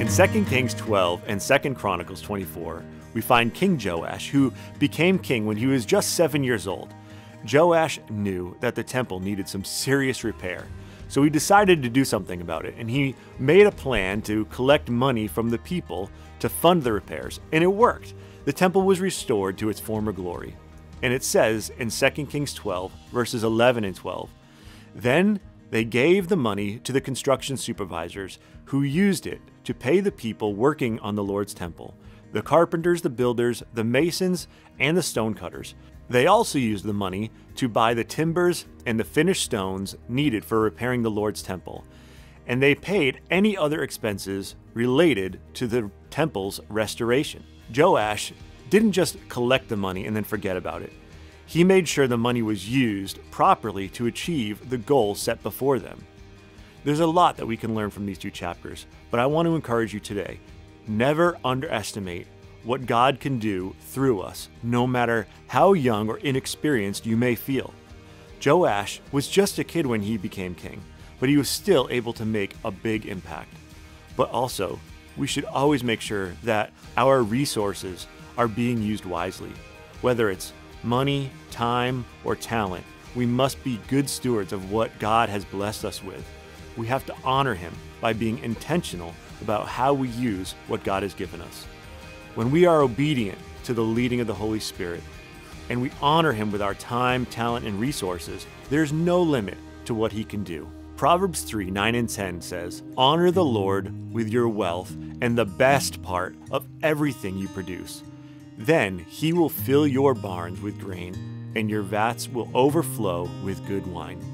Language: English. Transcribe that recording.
In 2 Kings 12 and 2 Chronicles 24, we find King Joash, who became king when he was just seven years old. Joash knew that the temple needed some serious repair, so he decided to do something about it, and he made a plan to collect money from the people to fund the repairs, and it worked. The temple was restored to its former glory. And it says in 2 Kings 12, verses 11 and 12, Then they gave the money to the construction supervisors, who used it to pay the people working on the Lord's temple the carpenters, the builders, the masons, and the stonecutters. They also used the money to buy the timbers and the finished stones needed for repairing the Lord's temple. And they paid any other expenses related to the temple's restoration. Joash didn't just collect the money and then forget about it. He made sure the money was used properly to achieve the goals set before them. There's a lot that we can learn from these two chapters, but I want to encourage you today never underestimate what God can do through us, no matter how young or inexperienced you may feel. Joash was just a kid when he became king, but he was still able to make a big impact. But also, we should always make sure that our resources are being used wisely. Whether it's money, time, or talent, we must be good stewards of what God has blessed us with we have to honor Him by being intentional about how we use what God has given us. When we are obedient to the leading of the Holy Spirit and we honor Him with our time, talent, and resources, there's no limit to what He can do. Proverbs 3 9 and 10 says, Honor the Lord with your wealth and the best part of everything you produce. Then He will fill your barns with grain, and your vats will overflow with good wine.